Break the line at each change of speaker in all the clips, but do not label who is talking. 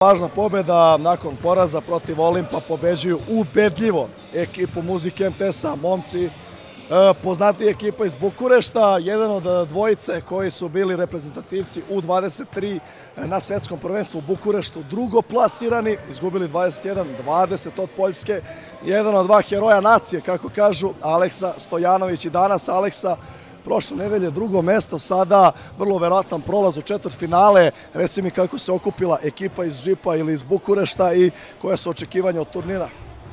Važna pobjeda nakon poraza protiv Olimpa pobeđuju ubedljivo ekipu muzike MTS-a, momci e, poznati ekipa iz Bukurešta, jedan od dvojice koji su bili reprezentativci u 23 na svetskom prvenstvu u Bukureštu, drugo plasirani, izgubili 21-20 od Poljske, jedan od dva heroja nacije, kako kažu, Aleksa Stojanović i danas Aleksa prošle nedelje drugo mesto, sada vrlo verovatan prolaz u četvrt finale. Reci mi kako se okupila ekipa iz Žipa ili iz Bukurešta i koja su očekivanja od turnira?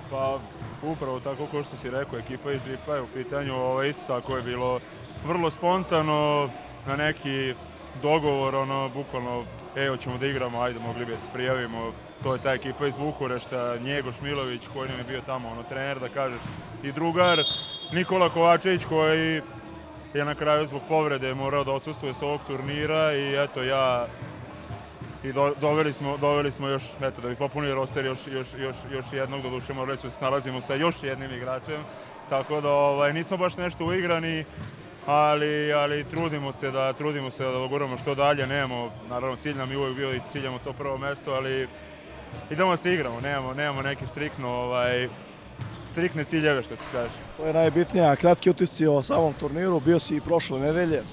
Pa upravo tako kao što si rekao, ekipa iz Žipa je u pitanju, ovo isto tako je bilo vrlo spontano, na neki dogovor, ono, bukvalno, evo ćemo da igramo, ajde, mogli bi se prijavimo. To je ta ekipa iz Bukurešta, Njegoš Milović koji nam je bio tamo, ono, trener, da kažeš, i drugar, Nikola Kovačević koji je na kraju zbog povrede morao da odsustuje s ovog turnira i eto ja i do, doveli, smo, doveli smo još, eto, da bi popunili roster još, još, još, još jednog, do duše morali smo se nalazimo sa još jednim igračem, tako da ovaj, nismo baš nešto uigrani, ali, ali trudimo se da trudimo se da doguramo što dalje, nemamo, naravno cilj nam je uvijek bio i ciljamo to prvo mesto, ali idemo se igramo, nemamo, nemamo neki striktno ovaj, striktne ciljeve, što se kaže.
To je najbitnije, kratki utisci o samom turniru, bio si i prošle nedelje.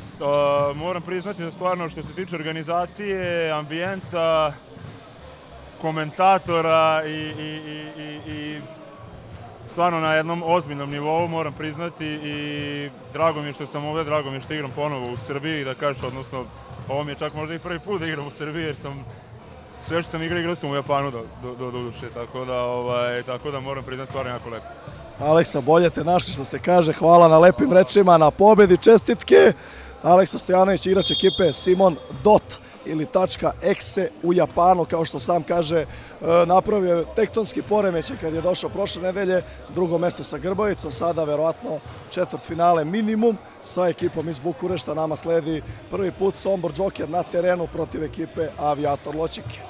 Moram priznati da stvarno što se tiče organizacije, ambijenta, komentatora i, i, i, i stvarno na jednom ozbiljnom nivou moram priznati i drago mi je što sam ovde, drago mi je što igram ponovo u Srbiji, da kažeš, odnosno ovo mi je čak možda i prvi put da igram u Srbiji jer sam sve što sam igrao, igrao sam u Japanu do, do, do duše, tako da, ovaj, tako da moram priznati stvarno jako lepo.
Aleksa, bolje te našli što se kaže, hvala na lepim rečima, na pobedi, čestitke. Aleksa Stojanović, igrač ekipe Simon Dot ili tačka Exe u Japanu, kao što sam kaže, e, napravio tektonski poremećaj kad je došao prošle nedelje, drugo mesto sa Grbavicom, sada verovatno četvrt finale minimum sa ekipom iz Bukurešta, nama sledi prvi put Sombor Joker na terenu protiv ekipe Aviator Ločike.